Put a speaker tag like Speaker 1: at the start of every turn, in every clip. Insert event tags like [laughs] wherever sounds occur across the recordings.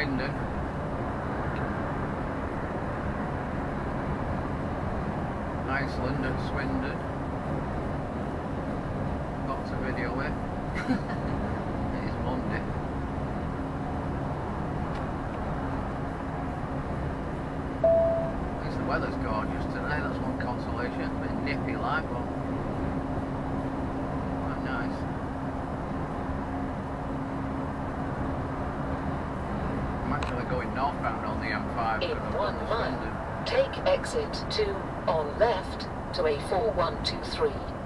Speaker 1: uh, Swindon. Iceland at Swindon. Lots of video with. [laughs] on the M5.
Speaker 2: In
Speaker 1: 1
Speaker 2: mile. Take exit 2 on left to A4123.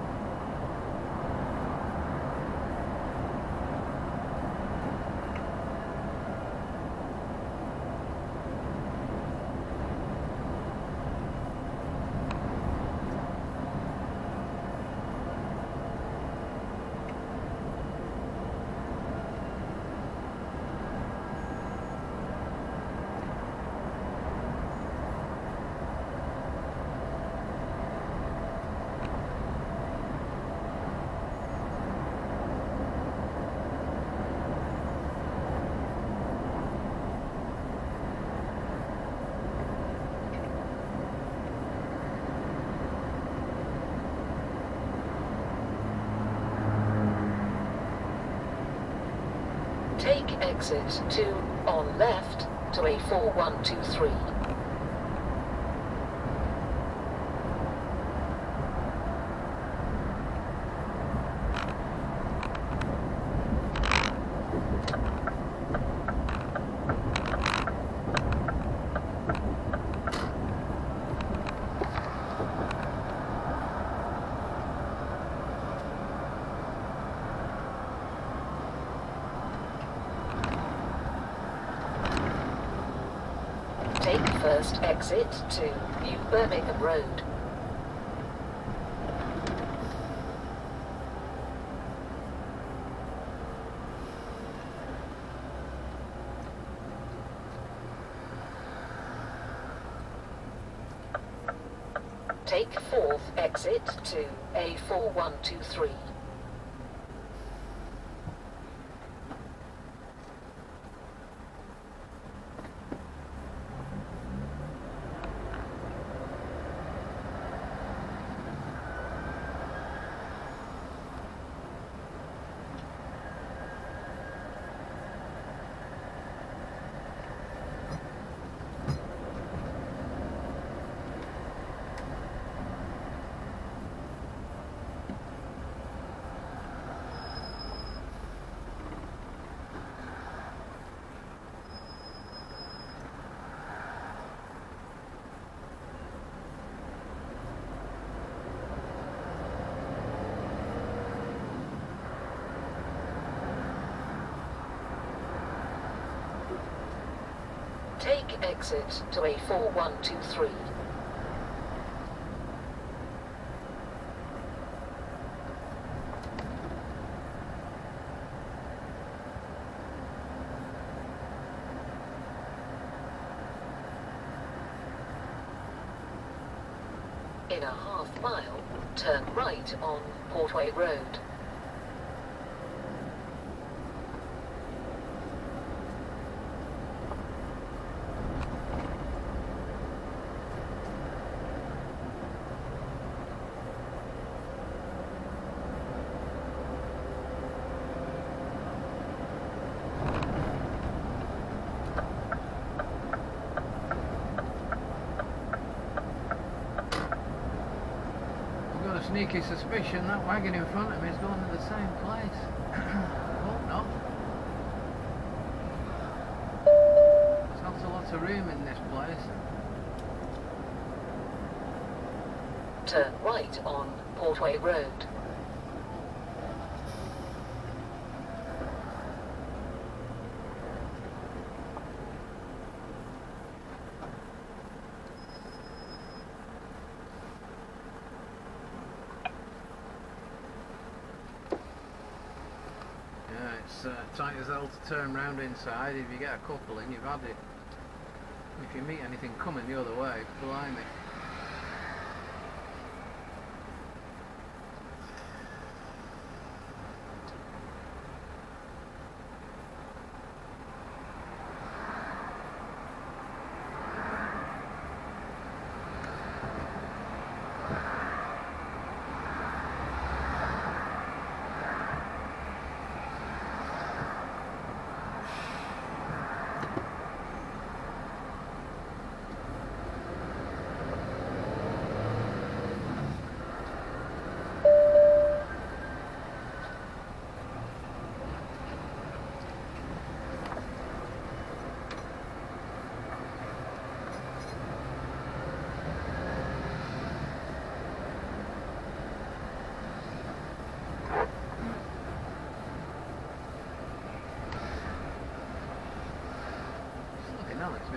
Speaker 2: Take exit 2 on left to A4123. First exit to New Birmingham Road. Take fourth exit to A4123. Exit to A4123. In a half mile, turn right on Portway Road.
Speaker 1: Sneaky suspicion that wagon in front of me is going to the same place. [coughs] Hope not. There's not a lot of room in this place.
Speaker 2: Turn right on Portway Road.
Speaker 1: Yeah, it's uh, tight as hell to turn round inside. If you get a couple in, you've had it. If you meet anything coming the other way, blimey.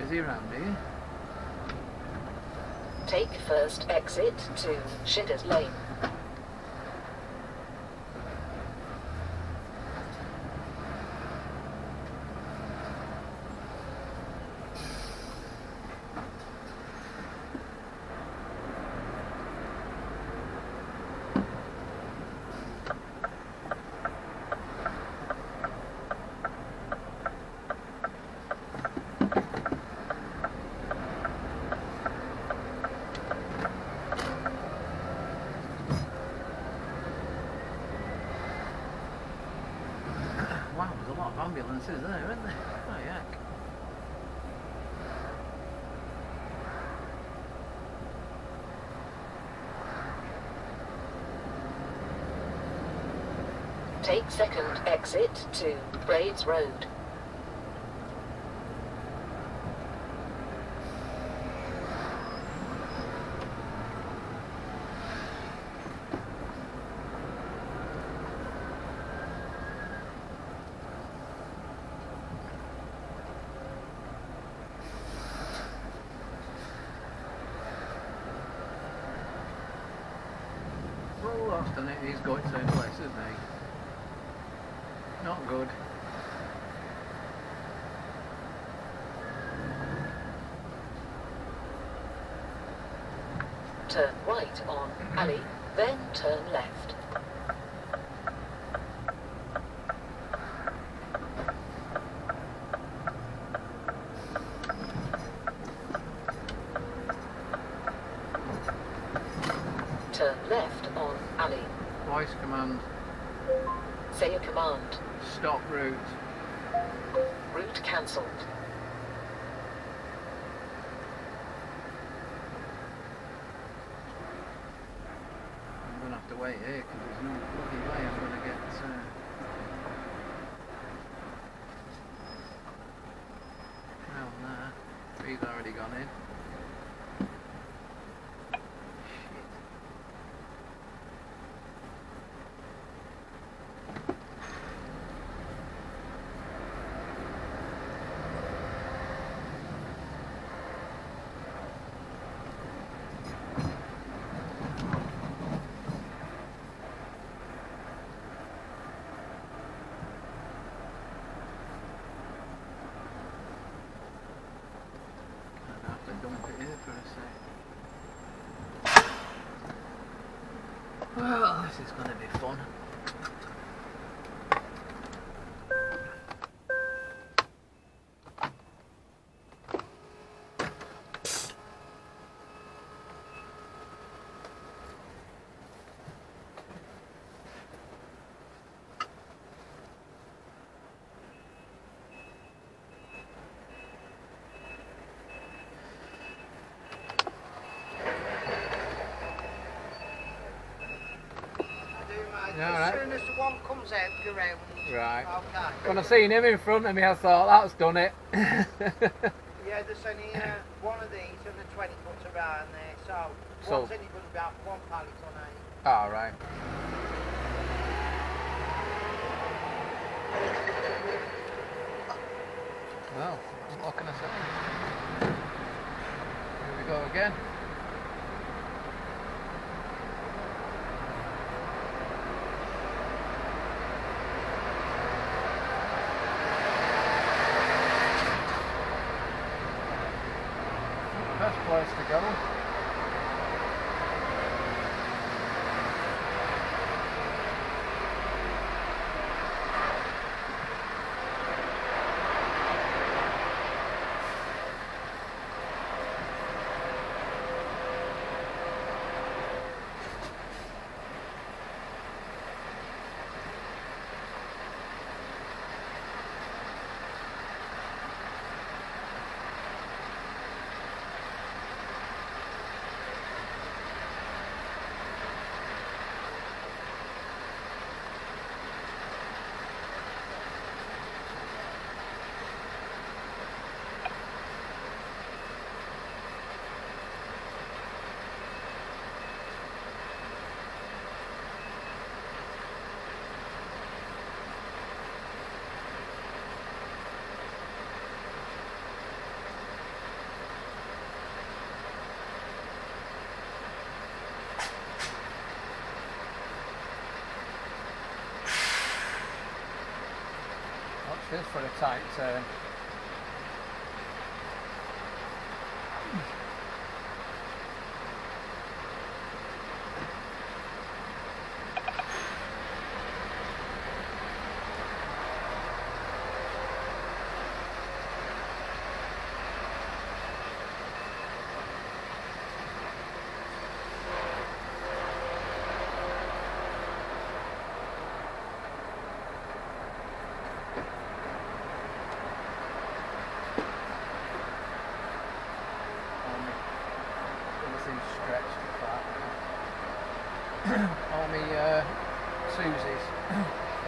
Speaker 1: Busy here.
Speaker 2: Take first exit to Shidas Lane.
Speaker 1: Wow, there's there, isn't? Oh.
Speaker 2: Take second exit to Brades Road.
Speaker 1: And he's going to same place, isn't he? Not good.
Speaker 2: Turn right on [clears throat] alley, then turn left. Turn left on alley.
Speaker 1: Voice command,
Speaker 2: Say a command.
Speaker 1: stop route.
Speaker 2: Route cancelled.
Speaker 1: I'm going to have to wait here because there's no bloody way I'm going to get. Uh... Nah. He's already gone in. Shit. I'd have to dump it here for a sec. Is going to be fun. Yeah, all right.
Speaker 3: As soon as the one comes out, go round.
Speaker 1: Right.
Speaker 3: Okay.
Speaker 1: When I seen him in front of me, I thought, that's done it. [laughs]
Speaker 3: Yeah, there's only uh, one of these and the 20 foot around there, so,
Speaker 1: So-
Speaker 3: one's only got about one pallet on it.
Speaker 1: All right. Well, what can I say? Here we go again. Place to go. For a tight turn.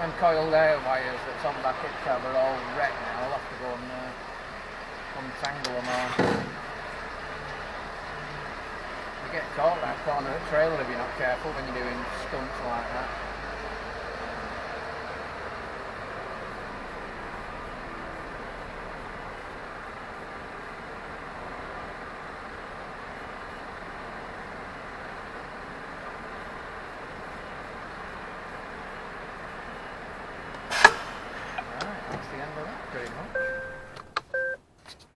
Speaker 1: And coiled air wires that's on back at cab are all wrecked now. I'll have to go and uh, untangle them all. You get caught that corner of the trailer if you're not careful when you're doing stunts like that.